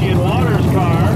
Michigan Waters car.